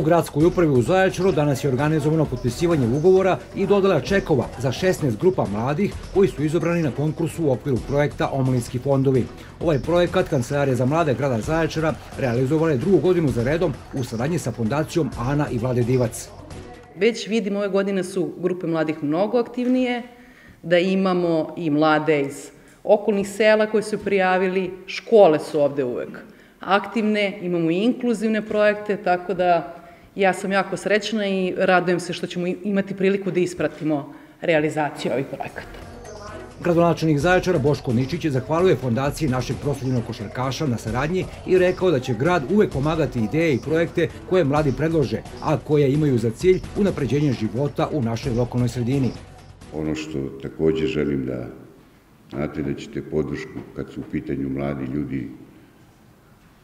U gradskoj upravi u Zaječaru danas je organizovano potpisivanje ugovora i dodala čekova za 16 grupa mladih koji su izobrani na konkursu u okviru projekta Omlinski fondovi. Ovaj projekat Kancelarija za mlade grada Zaječara realizovala je drugu godinu za redom u saradnji sa fondacijom Ana i Vlade Divac. Već vidimo ove godine su grupe mladih mnogo aktivnije, da imamo i mlade iz okolnih sela koji su prijavili, škole su ovde uvek aktivne, imamo i inkluzivne projekte, tako da ja sam jako srećna i radujem se što ćemo imati priliku da ispratimo realizaciju ovih projekata. Gradonačelnik Zaječara Boško Ničić zahvaluje fondaciji našeg proslavljenog košarkaša na saradnji i rekao da će grad uvek pomagati ideje i projekte koje mladi predlože, a koje imaju za cilj unapređenje života u našoj lokalnoj sredini. Ono što takođe želim da znate da ćete podršku kad su u pitanju mladi ljudi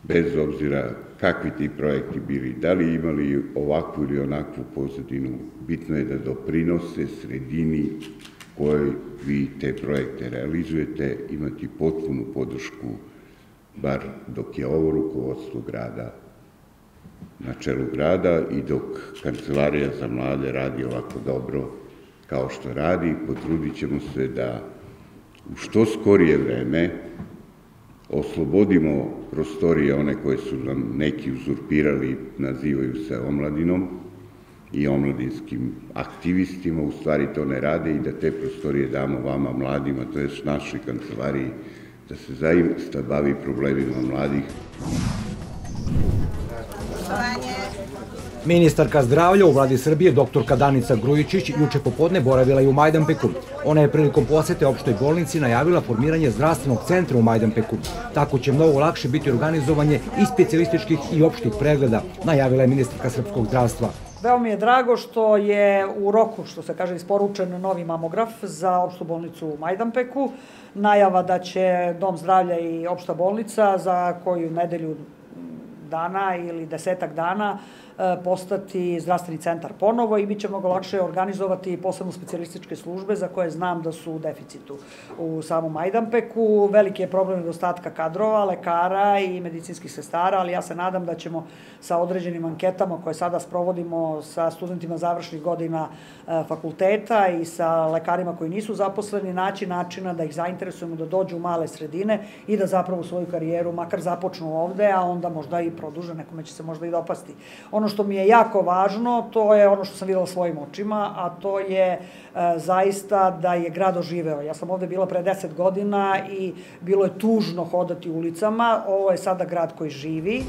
bez obzira kakvi ti projekti bili, da li imali ovakvu ili onakvu pozadinu, bitno je da doprinose sredini kojoj vi te projekte realizujete, imati potpunu podršku, bar dok je ovo rukovodstvo grada na čelu grada i dok Kancelarija za mlade radi ovako dobro kao što radi, potrudit ćemo se da u što skorije vreme oslobodimo prostorije, one koje su nam neki uzurpirali, nazivaju se omladinom i omladinskim aktivistima, u stvari to ne rade i da te prostorije damo vama mladima, to je našoj kancelariji, da se zaista bavi problemima mladih. Ministarka zdravlja u vladi Srbije, doktorka Danica Grujičić, juče popodne boravila i u Majdanpeku. Ona je prilikom posete opštoj bolnici najavila formiranje zdravstvenog centra u Majdanpeku. Tako će mnogo lakše biti organizovanje i specijalističkih i opštih pregleda, najavila je ministarka srpskog zdravstva. Veoma mi je drago što je u roku, što se kaže, isporučen novi mamograf za opštu bolnicu u Majdanpeku. Najava da će Dom zdravlja i opšta bolnica za koju nedelju dana ili desetak dana postati zdravstveni centar ponovo i bit će mnogo lakše organizovati posebno specijalističke službe za koje znam da su u deficitu u samom Majdanpeku. Veliki je problem nedostatka kadrova, lekara i medicinskih sestara, ali ja se nadam da ćemo sa određenim anketama koje sada sprovodimo sa studentima završnih godina e, fakulteta i sa lekarima koji nisu zaposleni naći načina da ih zainteresujemo da dođu u male sredine i da zapravo svoju karijeru makar započnu ovde, a onda možda i produže, nekome će se možda i dopasti. Ono Ono što mi je jako važno, to je ono što sam videla svojim očima, a to je e, zaista da je grad oživeo. Ja sam ovde bila pre 10 godina i bilo je tužno hodati ulicama. Ovo je sada grad koji živi.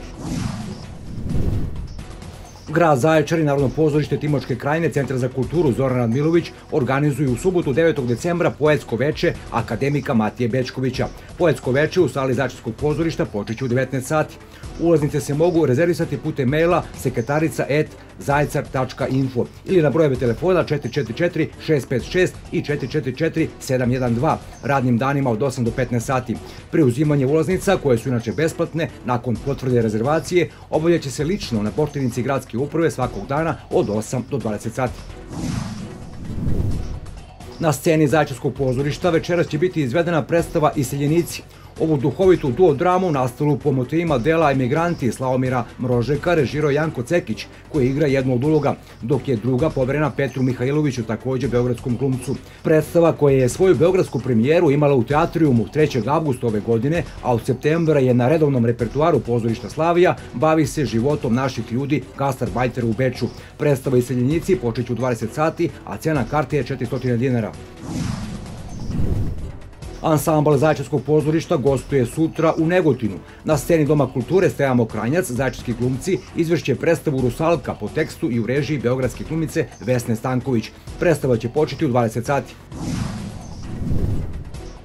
Grad Zaječar i Narodno pozorište Timočke krajine, Centra za kulturu Zoran Radmilović organizuju u subotu 9. decembra poetsko veče akademika Matije Bečkovića. Poetsko veče u sali Zaječarskog pozorišta počeće u 19 sati. Ulaznice se mogu rezervisati putem maila sekretarica.zajcar.info ili na brojeve telefona 444 656 i 444 712 radnim danima od 8 do 15 sati. Preuzimanje ulaznica, koje su inače besplatne, nakon potvrde rezervacije, obavljaće se lično na poštenici gradske uprave svakog dana od 8 do 20 sati. Na sceni Zajčarskog pozorišta večeras će biti izvedena predstava Iseljenici, Ovu duhovitu duo dramu nastalu po motivima dela Emigranti Slavomira Mrožeka režirao Janko Cekić, koji igra jednu od uloga, dok je druga poverena Petru Mihajloviću, takođe beogradskom glumcu. Predstava koja je svoju beogradsku premijeru imala u teatrijumu 3. augusta ove godine, a od septembra je na redovnom repertuaru pozorišta Slavija, bavi se životom naših ljudi Bajtera u Beču. Predstava Iseljenici počeće u 20 sati, a cena karte je 400 dinara. Ansambal Zaječarskog pozorišta gostuje sutra u Negotinu. Na sceni Doma kulture Stajamo Kranjac, zaječarski glumci, izvršće predstavu Rusalka po tekstu i u režiji beogradske glumice Vesne Stanković. Predstava će početi u 20 sati.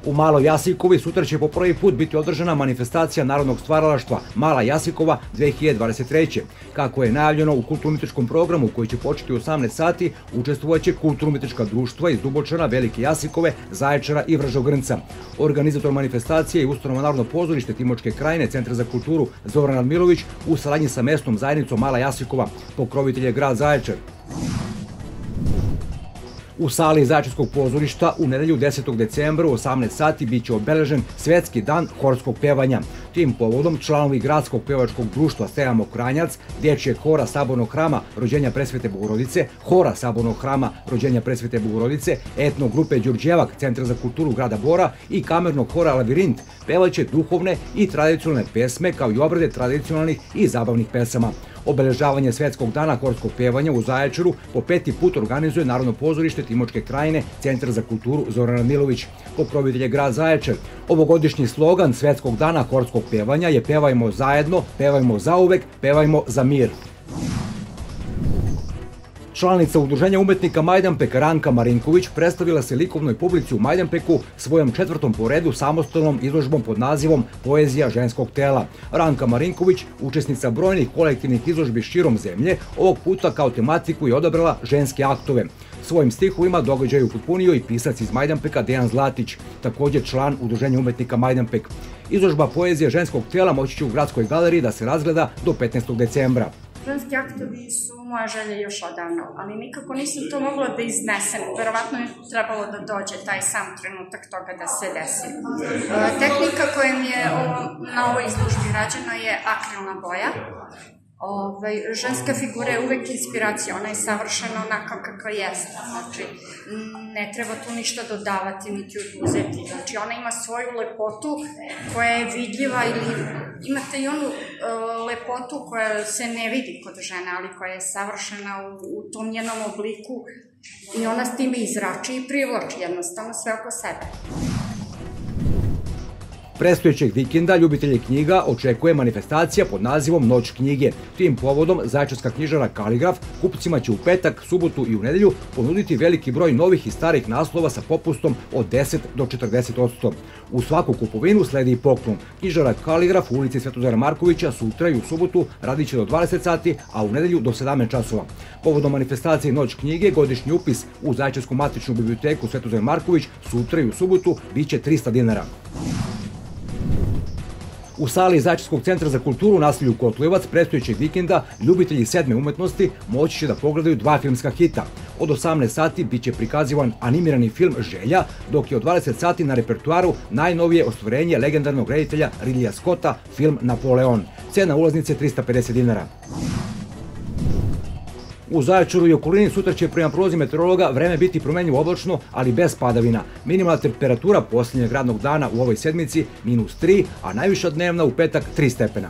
U Maloj Jasikovi sutra će po prvi put biti održana manifestacija narodnog stvaralaštva Mala Jasikova 2023. Kako je najavljeno u kulturno programu koji će početi u 18 sati, učestvovaće kulturno društva iz Dubočana, Velike Jasikove, Zaječara i Vržogrnca. Organizator manifestacije je Ustanova Narodno pozorište Timočke krajine Centra za kulturu Zoran Admilović u saradnji sa mesnom zajednicom Mala Jasikova, pokrovitelj je grad Zaječar. U sali Zaječarskog pozorišta u nedelju 10. decembra u 18 sati biće obeležen Svetski dan horskog pevanja. Tim povodom članovi Gradskog pevačkog društva Steja Mokranjac, Dječjeg hora Sabornog hrama Rođenja Presvete Bogorodice, Hora Sabornog hrama Rođenja Presvete Bogorodice, etno grupe Đurđevak, Centra za kulturu grada Bora i kamernog hora Lavirint pevaće duhovne i tradicionalne pesme kao i obrade tradicionalnih i zabavnih pesama. Obeležavanje Svetskog dana horskog pevanja u Zaječaru po peti put organizuje Narodno pozorište Timočke krajine, Centar za kulturu Zoran Milović. Pokrovitelj je grad Zaječar. Ovogodišnji slogan Svetskog dana horskog pevanja je Pevajmo zajedno, pevajmo zauvek, pevajmo za mir. Članica Udruženja umetnika Majdanpek Ranka Marinković predstavila se likovnoj publici u Majdanpeku svojom četvrtom poredu samostalnom izložbom pod nazivom Poezija ženskog tela. Ranka Marinković, učesnica brojnih kolektivnih izložbi širom zemlje, ovog puta kao tematiku je odabrala ženske aktove. Svojim stihovima događaju upotpunio i pisac iz Majdanpeka Dejan Zlatić, također član Udruženja umetnika Majdanpek. Izložba poezije ženskog tela moći će u gradskoj galeriji da se razgleda do 15. decembra. Ženski aktovi su moja želja još odavno, ali nikako nisam to mogla da iznesem. Verovatno je trebalo da dođe taj sam trenutak toga da se desi. Tehnika koja mi je na ovoj izložbi rađena je akrilna boja. Ovaj, ženska figura je uvek inspiracija, ona je savršena onaka kakva jeste. Znači, ne treba tu ništa dodavati niti oduzeti. Znači, ona ima svoju lepotu koja je vidljiva ili imate i onu uh, lepotu koja se ne vidi kod žene, ali koja je savršena u, u tom njenom obliku i ona s time izrači i privlači jednostavno sve oko sebe. Prestojećeg vikenda ljubitelje knjiga očekuje manifestacija pod nazivom Noć knjige. Tim povodom Zaječarska knjižara Kaligraf kupcima će u petak, subotu i u nedelju ponuditi veliki broj novih i starih naslova sa popustom od 10 do 40%. U svaku kupovinu sledi i poklon. Knjižara Kaligraf u ulici Svetozara Markovića sutra i u subotu radit će do 20 sati, a u nedelju do 17 časova. Povodom manifestacije Noć knjige, godišnji upis u Zaječarsku matičnu biblioteku Svetozar Marković sutra i u subotu biće 300 dinara. U sali Zajčarskog centra za kulturu u nasilju Kotlojevac predstojećeg vikenda ljubitelji sedme umetnosti moći će da pogledaju dva filmska hita. Od 18 sati biće prikazivan animirani film Želja, dok je od 20 sati na repertuaru najnovije ostvorenje legendarnog reditelja Ridlija Scotta, film Napoleon. Cena ulaznice 350 dinara. U Zaječaru i okolini sutra će prema prozi meteorologa vreme biti promenjivo oblačno, ali bez padavina. Minimalna temperatura posljednjeg radnog dana u ovoj sedmici minus 3, a najviša dnevna u petak 3 stepena.